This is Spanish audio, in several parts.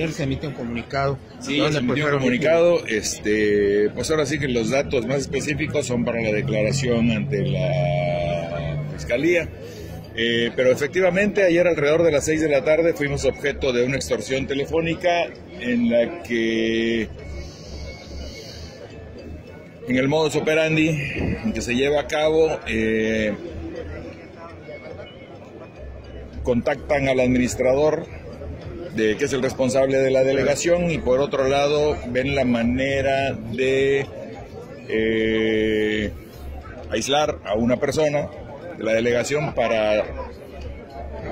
Ayer se emite un comunicado. Sí, se emitió un comunicado. Este, pues ahora sí que los datos más específicos son para la declaración ante la Fiscalía. Eh, pero efectivamente, ayer alrededor de las 6 de la tarde fuimos objeto de una extorsión telefónica en la que, en el modus operandi que se lleva a cabo, eh, contactan al administrador de que es el responsable de la delegación y por otro lado ven la manera de eh, aislar a una persona de la delegación para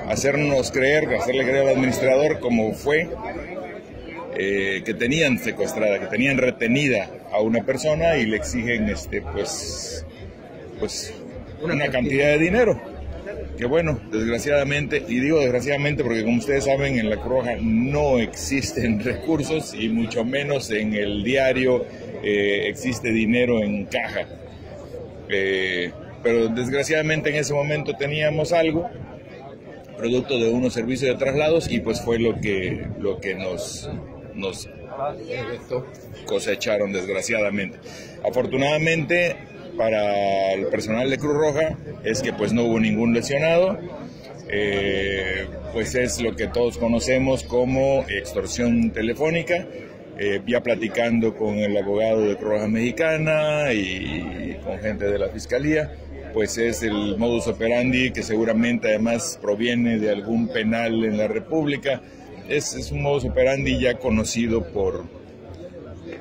hacernos creer, hacerle creer al administrador como fue eh, que tenían secuestrada, que tenían retenida a una persona y le exigen este pues pues una cantidad de dinero que bueno, desgraciadamente, y digo desgraciadamente porque como ustedes saben, en la Cruz Roja no existen recursos y mucho menos en el diario eh, existe dinero en caja. Eh, pero desgraciadamente en ese momento teníamos algo, producto de unos servicios de traslados, y pues fue lo que, lo que nos, nos cosecharon desgraciadamente. Afortunadamente para el personal de Cruz Roja es que pues no hubo ningún lesionado. Eh, pues es lo que todos conocemos como extorsión telefónica. Eh, ya platicando con el abogado de Cruz Roja Mexicana y con gente de la Fiscalía, pues es el modus operandi que seguramente además proviene de algún penal en la República. Es, es un modus operandi ya conocido por,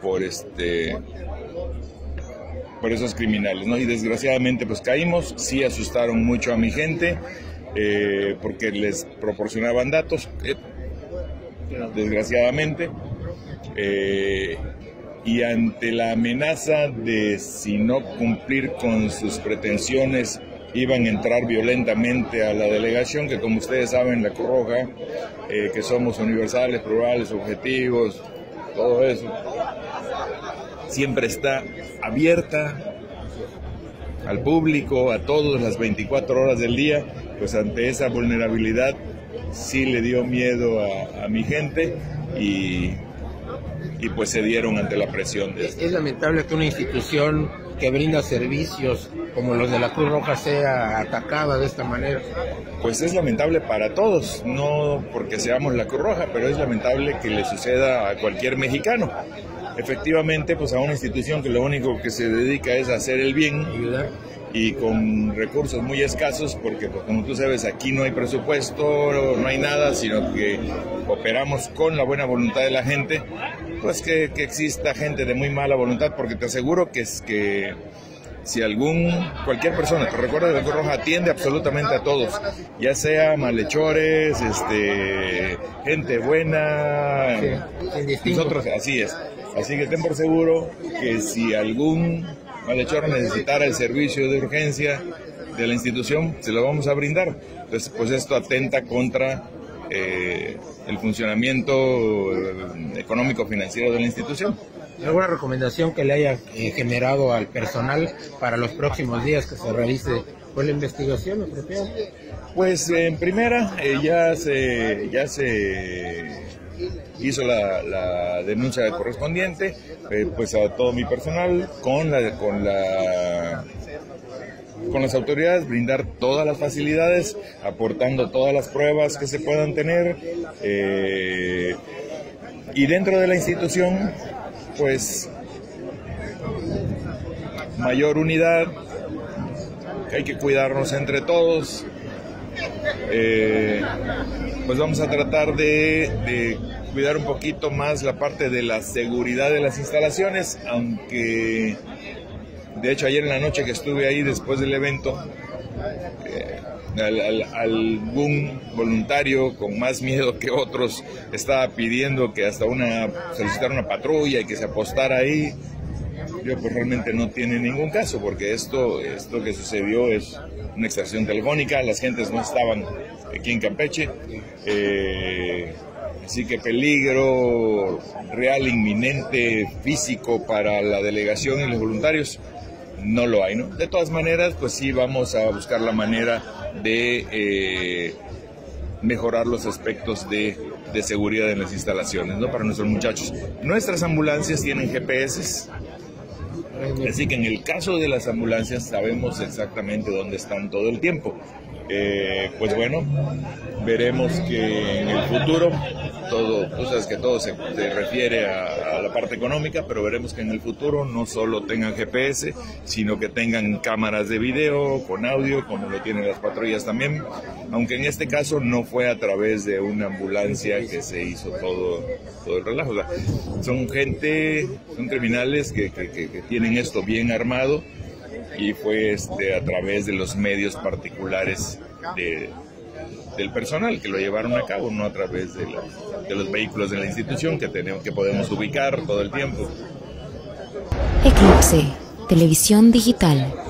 por este por esos criminales, ¿no? Y desgraciadamente pues caímos, sí asustaron mucho a mi gente, eh, porque les proporcionaban datos, eh, desgraciadamente, eh, y ante la amenaza de si no cumplir con sus pretensiones iban a entrar violentamente a la delegación, que como ustedes saben, la Cruz Roja, que somos universales, plurales, objetivos, todo eso, siempre está abierta al público, a todos las 24 horas del día, pues ante esa vulnerabilidad sí le dio miedo a, mi gente y, y, pues se dieron ante la presión. De es, es lamentable que una institución que brinda servicios como los de la Cruz Roja sea atacada de esta manera. Pues es lamentable para todos, no porque seamos la Cruz Roja, pero es lamentable que le suceda a cualquier mexicano efectivamente pues a una institución que lo único que se dedica es a hacer el bien y con recursos muy escasos porque pues, como tú sabes aquí no hay presupuesto, no hay nada, sino que operamos con la buena voluntad de la gente, pues que, exista gente de muy mala voluntad porque te aseguro que es que si algún, cualquier persona, te recuerda que la Roja atiende absolutamente a todos, ya sea malhechores, este, gente buena, nosotros, así es. Así que ten por seguro que si algún malhechor necesitara el servicio de urgencia de la institución, se lo vamos a brindar. Entonces, pues esto atenta contra eh, el funcionamiento eh, económico-financiero de la institución. ¿Alguna recomendación que le haya eh, generado al personal para los próximos días que se realice pues, la investigación? Pues en primera ya se ya se hizo la, denuncia correspondiente, eh, pues a todo mi personal, con la, con la con las autoridades, brindar todas las facilidades, aportando todas las pruebas que se puedan tener. Eh, y dentro de la institución, pues mayor unidad, hay que cuidarnos entre todos. Eh, pues vamos a tratar de, cuidar un poquito más la parte de la seguridad de las instalaciones, aunque de hecho ayer en la noche que estuve ahí después del evento, eh, algún voluntario con más miedo que otros estaba pidiendo que hasta una solicitara una patrulla y que se apostara ahí. Yo pues realmente no tiene ningún caso porque esto, esto que sucedió es una extracción telefónica, las gentes no estaban aquí en Campeche. Eh, así que peligro real, inminente, físico para la delegación y los voluntarios no lo hay, ¿no? De todas maneras, pues sí vamos a buscar la manera de eh, mejorar los aspectos de de seguridad en las instalaciones, ¿no? Para nuestros muchachos. Nuestras ambulancias tienen GPS, así que en el caso de las ambulancias sabemos exactamente dónde están todo el tiempo. Eh, pues bueno, veremos que en el futuro todo, tú que todo se, refiere a, la parte económica, pero veremos que en el futuro no solo tengan GPS, sino que tengan cámaras de video con audio, como lo tienen las patrullas también, aunque en este caso no fue a través de una ambulancia que se hizo todo, todo el relajo. son gente, son criminales que, que tienen esto bien armado y fue este, a través de los medios particulares de, del personal que lo llevaron a cabo, no a través de, de los vehículos de la institución que, tenemos, que podemos ubicar todo el tiempo. Eclipse, televisión digital.